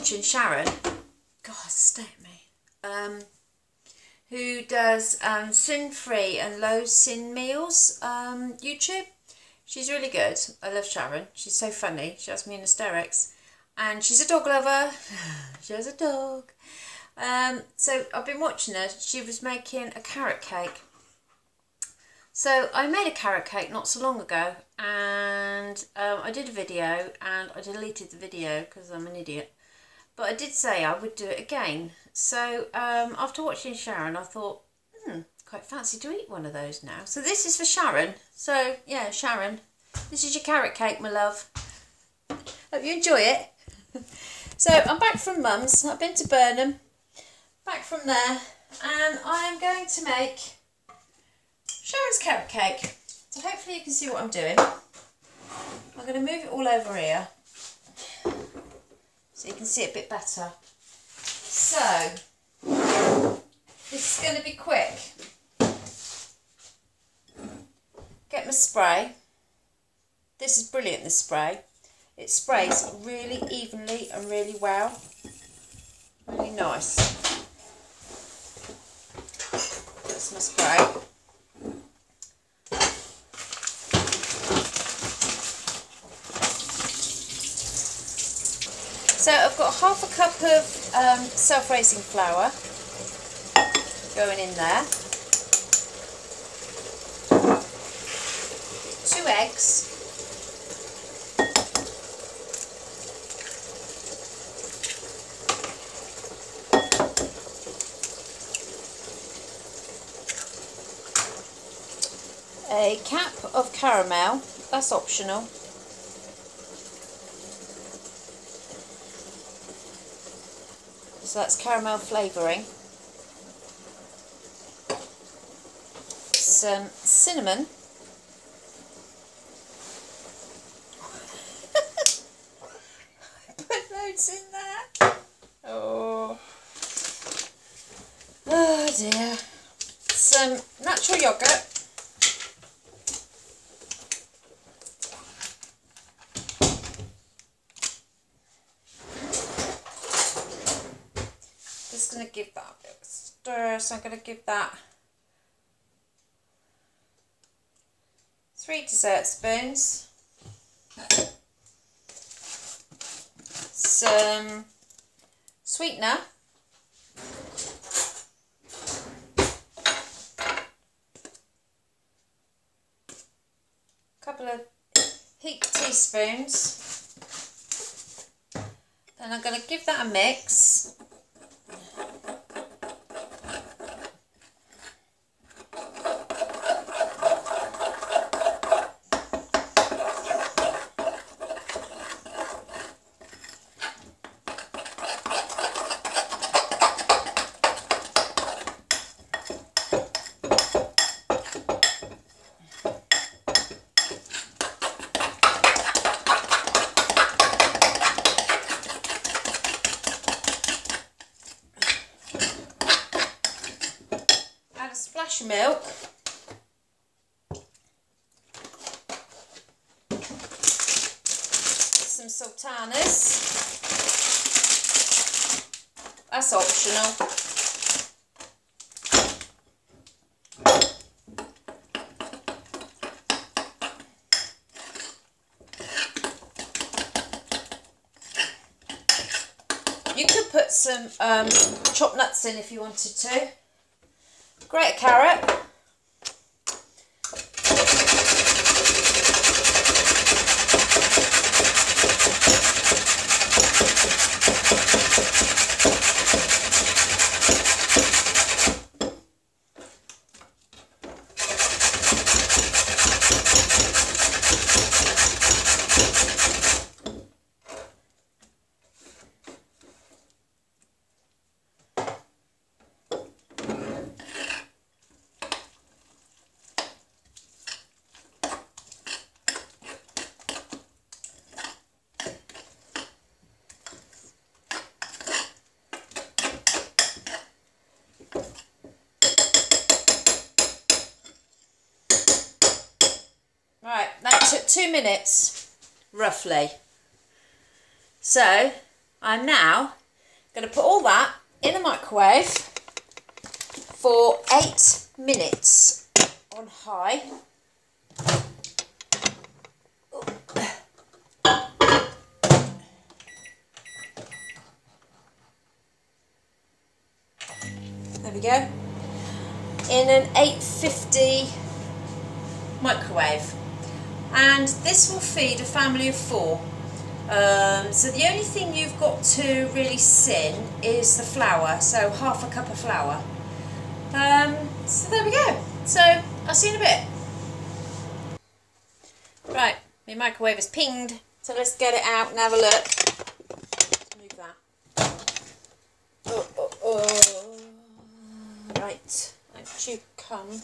watching Sharon. God, stay at me. Um, who does um, sin-free and low sin meals um, YouTube. She's really good. I love Sharon. She's so funny. She has me in hysterics. And she's a dog lover. she has a dog. Um, so I've been watching her. She was making a carrot cake. So I made a carrot cake not so long ago and um, I did a video and I deleted the video because I'm an idiot. But I did say I would do it again. So um, after watching Sharon I thought, hmm, quite fancy to eat one of those now. So this is for Sharon. So yeah, Sharon, this is your carrot cake, my love. Hope you enjoy it. so I'm back from Mum's. I've been to Burnham. Back from there. And I am going to make Sharon's carrot cake. So hopefully you can see what I'm doing. I'm going to move it all over here. So you can see it a bit better. So, this is going to be quick. Get my spray. This is brilliant, this spray. It sprays really evenly and really well. Really nice. That's my spray. So I've got half a cup of um, self-raising flour going in there. Two eggs. A cap of caramel, that's optional. So that's caramel flavouring. Some cinnamon. Put loads in there. Oh. Oh dear. Some natural yogurt. Just going to give that a bit of a stir. So I'm going to give that three dessert spoons. Some sweetener. couple of heaped teaspoons. Then I'm going to give that a mix. Add a splash of milk. Some sultanas. That's optional. You could put some um, chopped nuts in if you wanted to. Grate a carrot. Right, that took two minutes, roughly. So, I'm now going to put all that in the microwave for eight minutes on high. There we go. In an 850 microwave. And this will feed a family of four. Um, so the only thing you've got to really sin is the flour, so half a cup of flour. Um, so there we go. So I'll see you in a bit. Right, my microwave is pinged, so let's get it out and have a look. Let's move that. Oh, oh, oh. Right, out you come.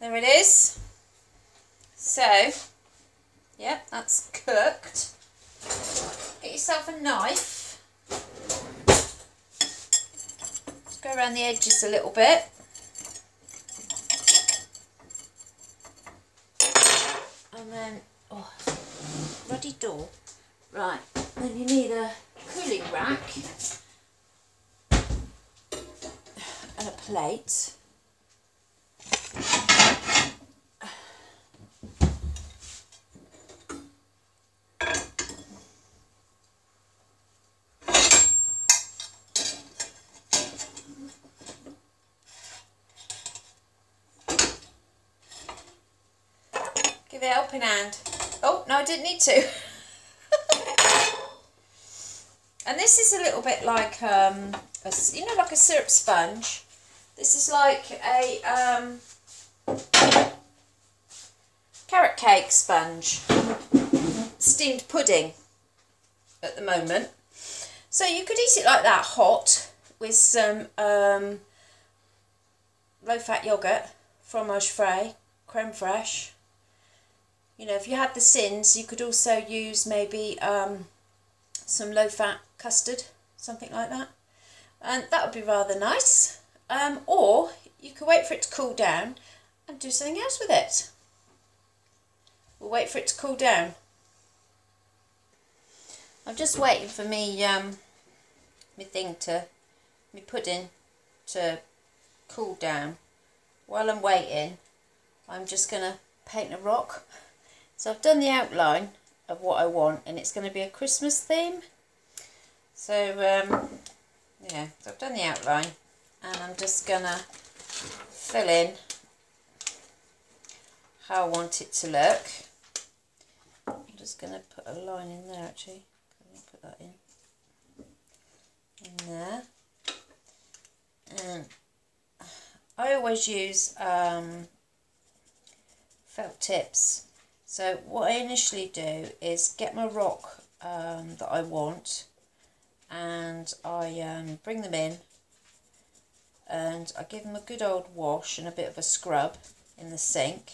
There it is. So, yep, that's cooked. Get yourself a knife. Go around the edges a little bit. And then, oh, ruddy door. Right, then you need a cooling rack and a plate. It helping hand. Oh, no, I didn't need to. and this is a little bit like, um, a, you know, like a syrup sponge. This is like a um, carrot cake sponge. Steamed pudding at the moment. So you could eat it like that, hot, with some um, low-fat yoghurt, fromage frais, creme fraiche. You know, if you had the sins, you could also use maybe um, some low-fat custard, something like that. And that would be rather nice. Um, or you could wait for it to cool down and do something else with it. We'll wait for it to cool down. I'm just waiting for me, um, my thing to, my pudding to cool down. While I'm waiting, I'm just going to paint a rock. So I've done the outline of what I want and it's going to be a Christmas theme. So, um, yeah, so I've done the outline and I'm just going to fill in how I want it to look. I'm just going to put a line in there actually. Put that in. In there. And I always use um, felt tips. So what I initially do is get my rock um, that I want and I um, bring them in and I give them a good old wash and a bit of a scrub in the sink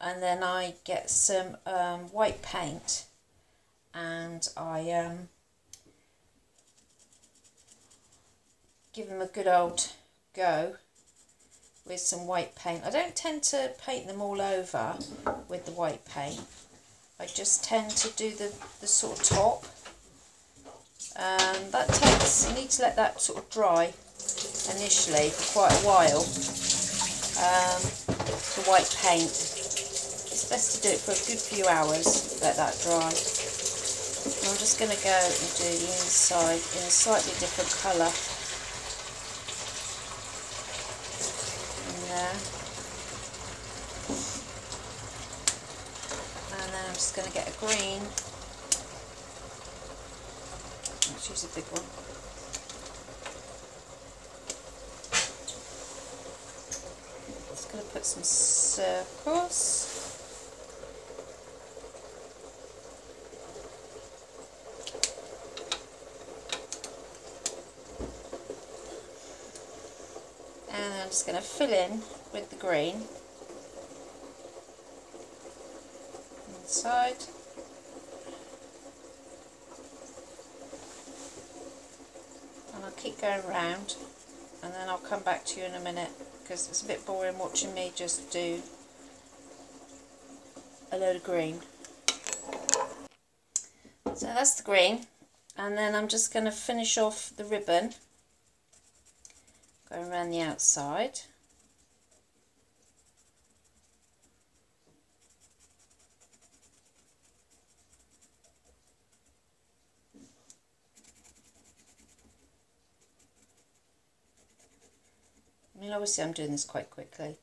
and then I get some um, white paint and I um, give them a good old go with some white paint. I don't tend to paint them all over with the white paint. I just tend to do the, the sort of top. And that takes, you need to let that sort of dry initially for quite a while. Um, the white paint. It's best to do it for a good few hours, let that dry. And I'm just going to go and do the inside in a slightly different colour. there. And then I'm just going to get a green. Let's use a big one. Just going to put some circles. and I'm just going to fill in with the green inside going round and then I'll come back to you in a minute because it's a bit boring watching me just do a load of green. So that's the green and then I'm just going to finish off the ribbon going around the outside. Mean, obviously I'm doing this quite quickly.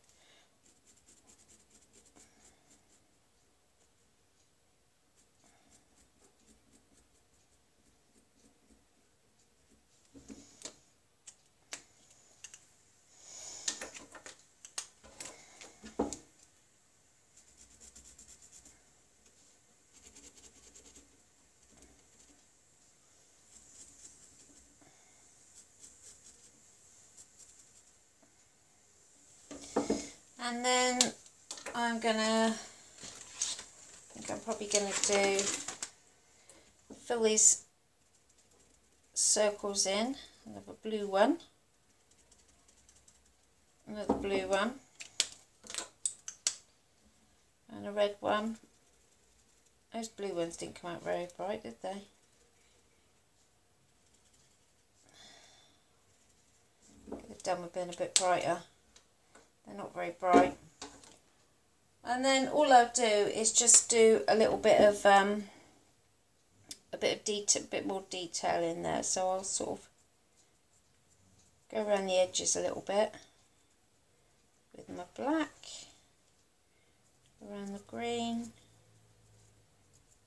And then I'm gonna, I think I'm probably gonna do, fill these circles in, another blue one, another blue one, and a red one. Those blue ones didn't come out very bright, did they? Could have done with being a bit brighter. They're not very bright. And then all I'll do is just do a little bit of um, a bit of detail, a bit more detail in there. So I'll sort of go around the edges a little bit with my black, around the green,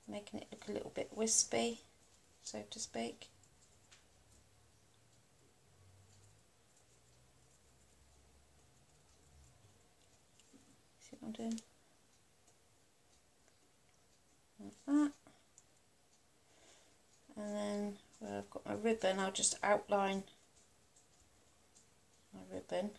making it look a little bit wispy, so to speak. Doing. Like that. And then where I've got my ribbon, I'll just outline my ribbon.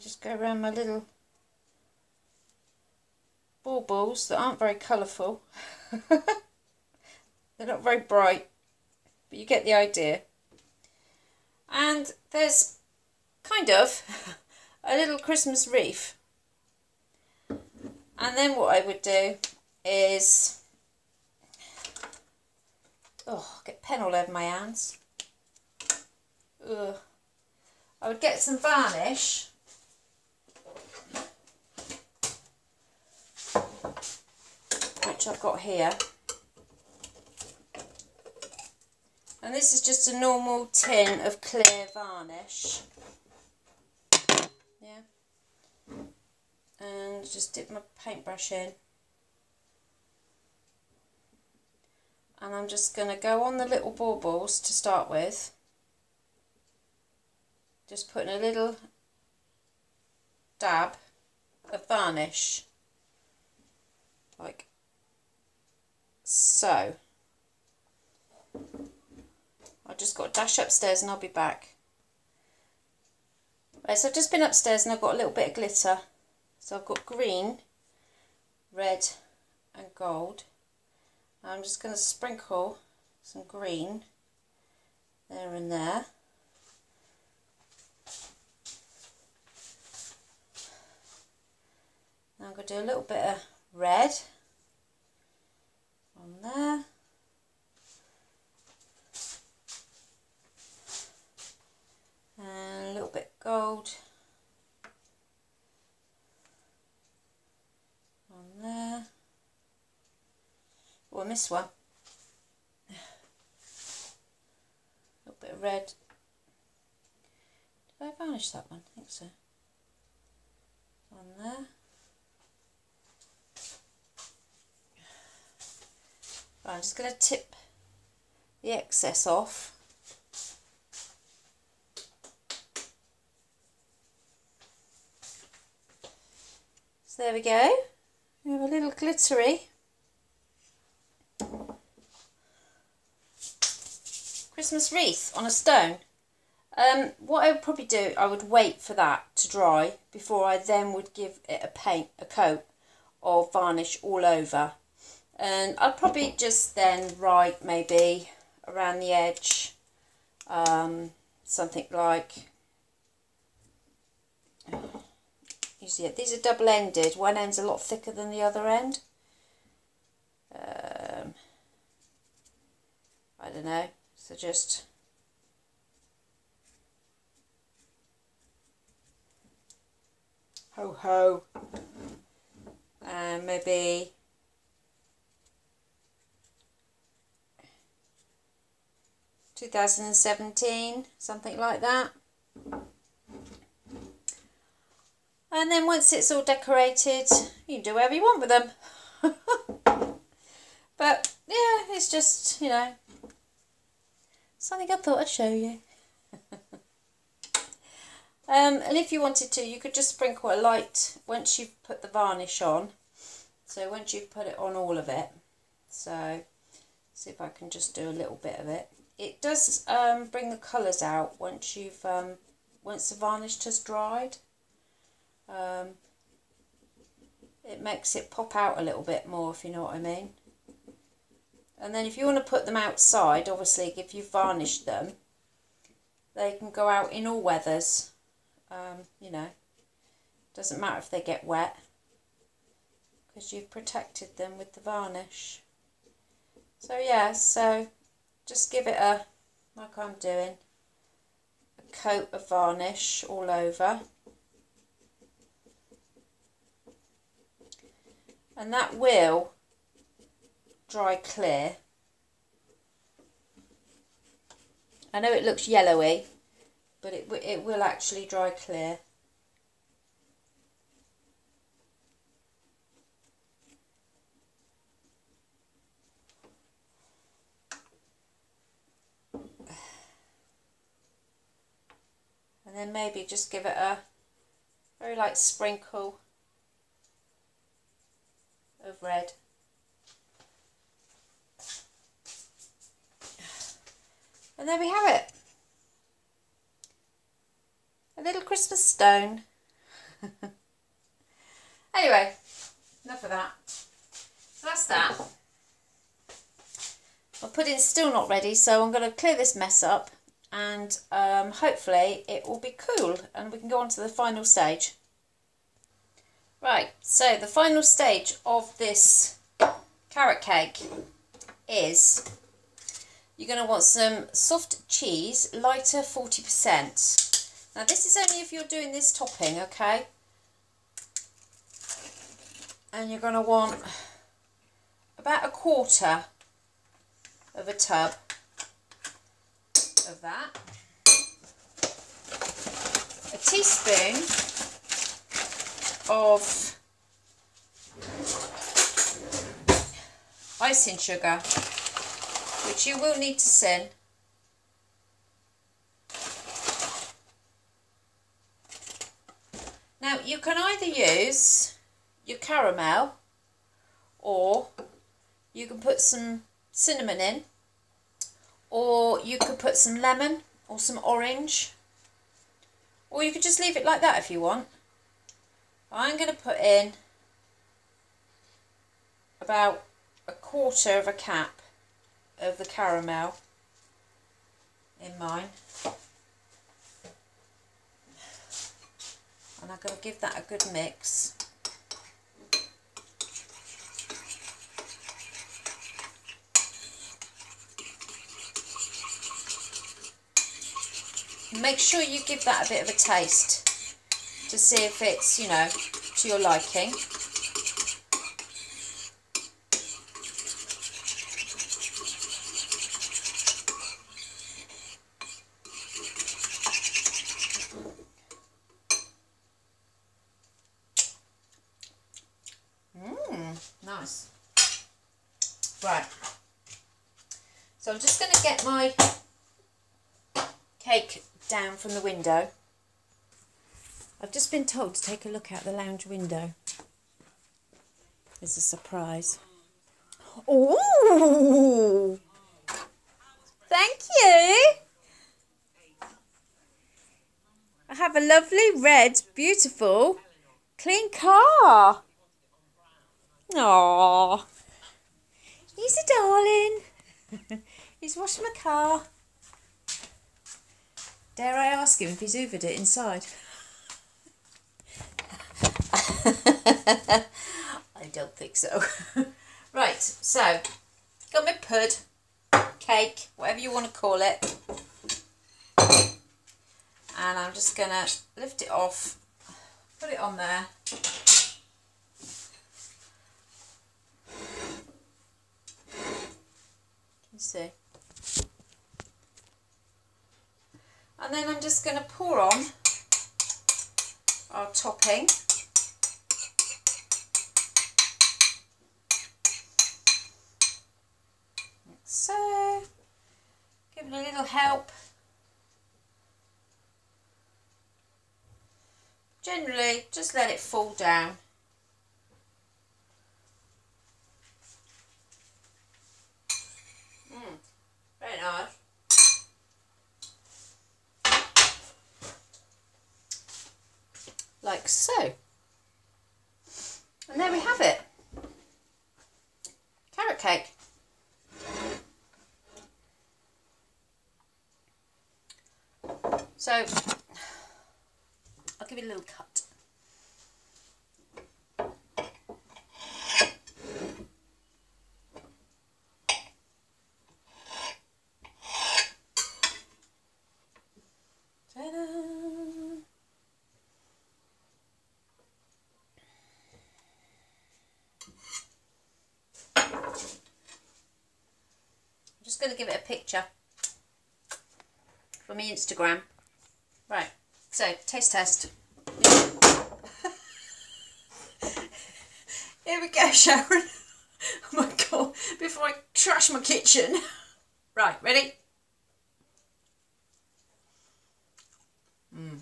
Just go around my little baubles that aren't very colourful. They're not very bright, but you get the idea. And there's kind of a little Christmas wreath. And then what I would do is, oh, get pen all over my hands. Ugh. I would get some varnish which I've got here. And this is just a normal tin of clear varnish. Yeah. And just dip my paintbrush in. And I'm just going to go on the little baubles to start with. Just putting a little dab of varnish. Like so, I've just got to dash upstairs and I'll be back. Right, so I've just been upstairs and I've got a little bit of glitter. So I've got green, red and gold. I'm just going to sprinkle some green there and there. Now I'm going to do a little bit of red on there. And a little bit gold on there. Oh, I missed one. A little bit of red. Did I varnish that one? I think so. On there. Right, I'm just going to tip the excess off. So there we go. We have a little glittery Christmas wreath on a stone. Um, what I would probably do, I would wait for that to dry before I then would give it a paint, a coat of varnish all over. And I'll probably just then write maybe around the edge um, something like you see it these are double ended one end's a lot thicker than the other end. Um, I don't know so just ho ho. and maybe Two thousand and seventeen, something like that. And then once it's all decorated, you can do whatever you want with them. but yeah, it's just, you know, something I thought I'd show you. Um, and if you wanted to, you could just sprinkle a light once you've put the varnish on. So once you've put it on all of it. So see if I can just do a little bit of it. It does um, bring the colours out once you've um, once the varnish has dried. Um, it makes it pop out a little bit more if you know what I mean. And then if you want to put them outside, obviously if you've varnished them, they can go out in all weathers um, you know, doesn't matter if they get wet because you've protected them with the varnish. So yeah, so just give it a, like I'm doing, a coat of varnish all over. And that will dry clear. I know it looks yellowy, but it, it will actually dry clear. Then maybe just give it a very light sprinkle of red. And there we have it a little Christmas stone. anyway, enough of that. So that's that. My pudding's still not ready, so I'm going to clear this mess up and um, hopefully it will be cool and we can go on to the final stage. Right, so the final stage of this carrot cake is you're going to want some soft cheese, lighter 40%. Now this is only if you're doing this topping, okay? And you're going to want about a quarter of a tub of that. A teaspoon of icing sugar, which you will need to sin Now you can either use your caramel or you can put some cinnamon in or you could put some lemon or some orange or you could just leave it like that if you want. I'm going to put in about a quarter of a cap of the caramel in mine. and I'm going to give that a good mix. Make sure you give that a bit of a taste to see if it's, you know, to your liking. Mmm, nice. Right. So I'm just going to get my from the window. I've just been told to take a look out the lounge window. is a surprise. Oh, thank you. I have a lovely red, beautiful, clean car. Aww. He's a darling. he's washing my car. Dare I ask him if he's hoovered it inside? I don't think so. right, so got my pud, cake, whatever you want to call it. And I'm just going to lift it off, put it on there. Can you see? And then I'm just going to pour on our topping. like so. Give it a little help. Generally, just let it fall down. Mm, very nice. Like so. And there we have it. Carrot cake. So I'll give it a little cut. I'm just going to give it a picture for my Instagram. Right, so taste test. Here we go, Sharon. oh my god, before I trash my kitchen. Right, ready? Mm.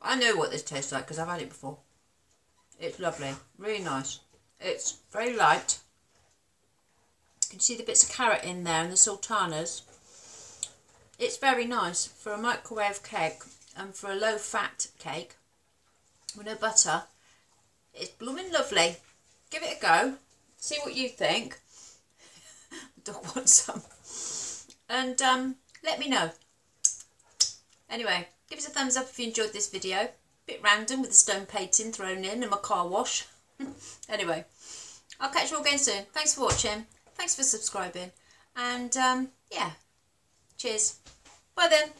I know what this tastes like because I've had it before. It's lovely, really nice. It's very light. You can see the bits of carrot in there and the sultanas. It's very nice for a microwave cake and for a low fat cake with no butter. It's blooming lovely. Give it a go. See what you think. the dog wants some. And um, let me know. Anyway, give us a thumbs up if you enjoyed this video. Bit random with the stone painting thrown in and my car wash. anyway, I'll catch you all again soon. Thanks for watching. Thanks for subscribing. And um, yeah, cheers. Bye then.